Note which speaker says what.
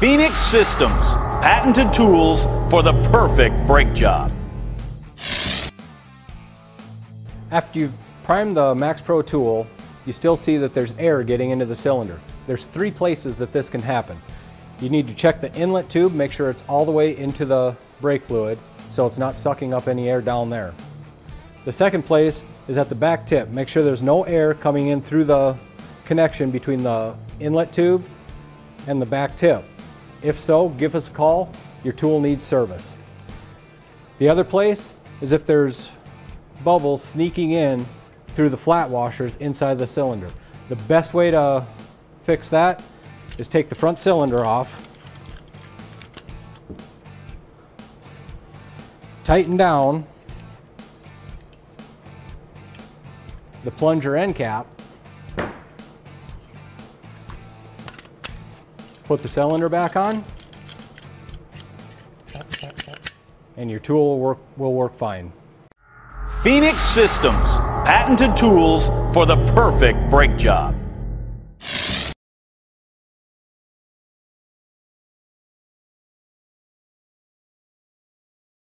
Speaker 1: Phoenix Systems, patented tools for the perfect brake job.
Speaker 2: After you've primed the Max Pro tool, you still see that there's air getting into the cylinder. There's three places that this can happen. You need to check the inlet tube, make sure it's all the way into the brake fluid so it's not sucking up any air down there. The second place is at the back tip. Make sure there's no air coming in through the connection between the inlet tube and the back tip. If so, give us a call. Your tool needs service. The other place is if there's bubbles sneaking in through the flat washers inside the cylinder. The best way to fix that is take the front cylinder off, tighten down the plunger end cap, put the cylinder back on, and your tool will work, will work fine.
Speaker 1: Phoenix Systems, patented tools for the perfect brake job.